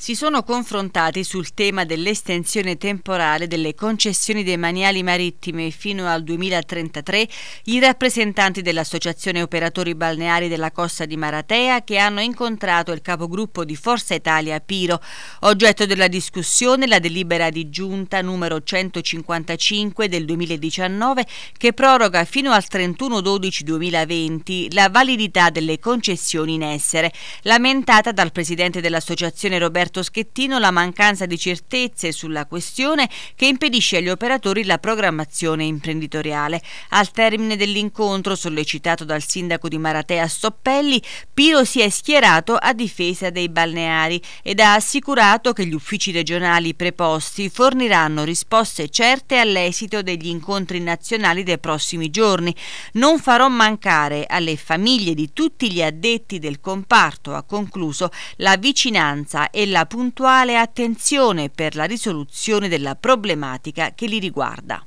si sono confrontati sul tema dell'estensione temporale delle concessioni demaniali marittime fino al 2033 i rappresentanti dell'Associazione Operatori Balneari della Costa di Maratea che hanno incontrato il capogruppo di Forza Italia Piro. Oggetto della discussione la delibera di giunta numero 155 del 2019 che proroga fino al 31-12-2020 la validità delle concessioni in essere, lamentata dal presidente dell'Associazione Roberto Roberto Schettino la mancanza di certezze sulla questione che impedisce agli operatori la programmazione imprenditoriale. Al termine dell'incontro, sollecitato dal sindaco di Maratea Stoppelli, Piro si è schierato a difesa dei balneari ed ha assicurato che gli uffici regionali preposti forniranno risposte certe all'esito degli incontri nazionali dei prossimi giorni. Non farò mancare alle famiglie di tutti gli addetti del comparto, ha concluso, la vicinanza e la la puntuale attenzione per la risoluzione della problematica che li riguarda.